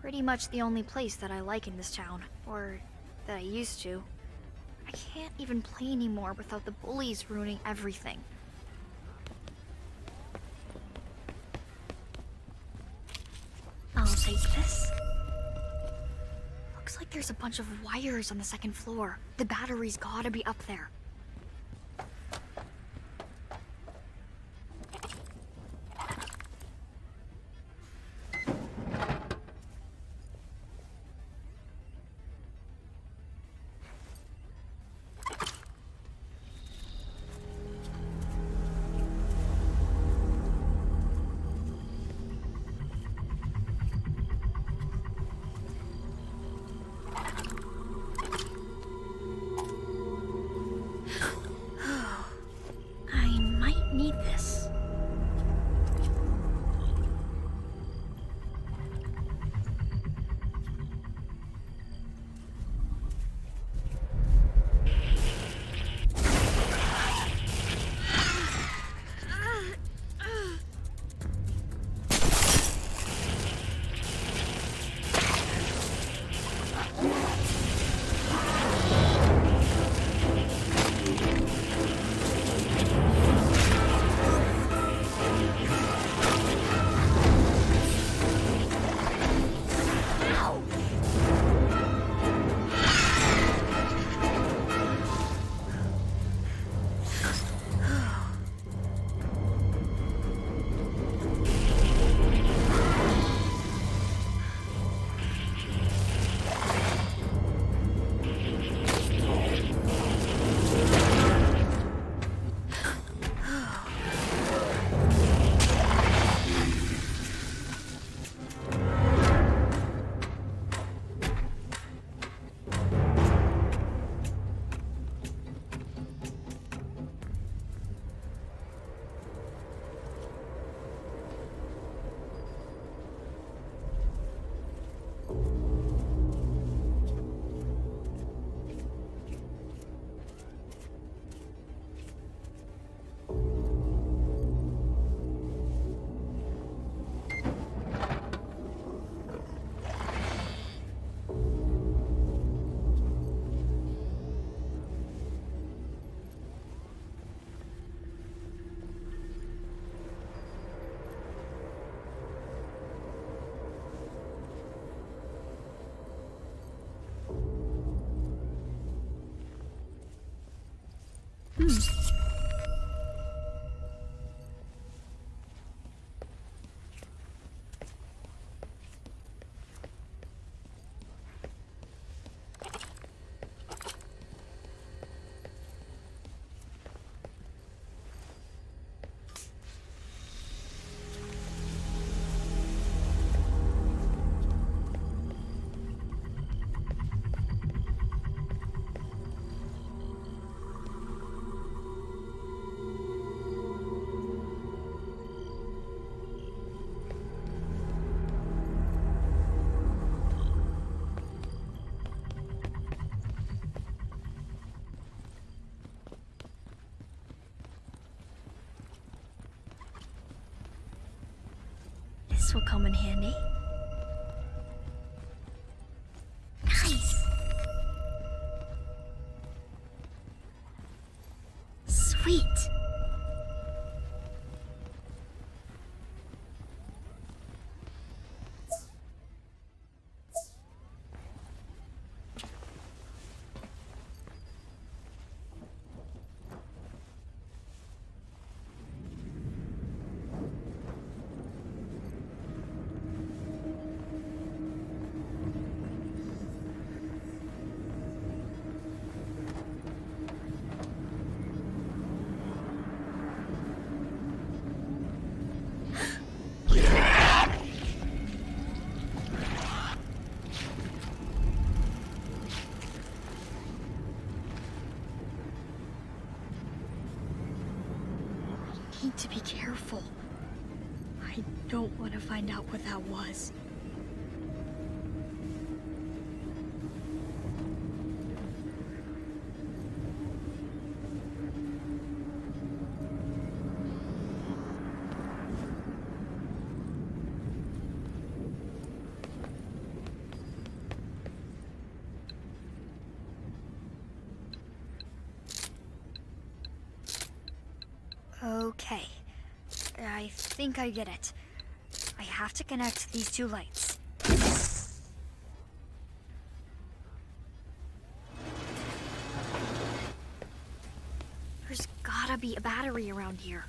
pretty much the only place that I like in this town, or that I used to. I can't even play anymore without the bullies ruining everything. I'll take this. Looks like there's a bunch of wires on the second floor. The battery's gotta be up there. This will come in handy. To be careful. I don't want to find out what that was. Okay. I think I get it. I have to connect these two lights. There's gotta be a battery around here.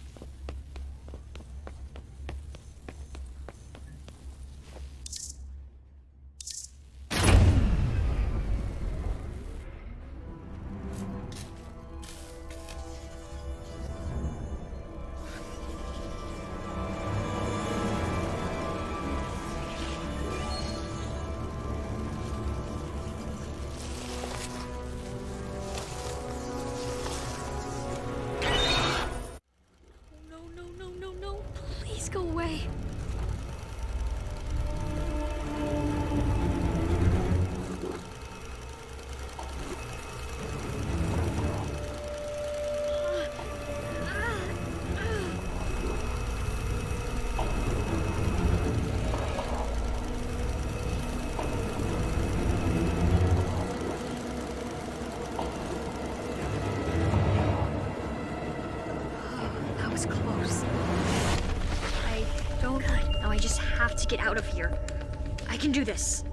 Was close. I don't know. I just have to get out of here. I can do this.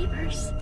Keepers.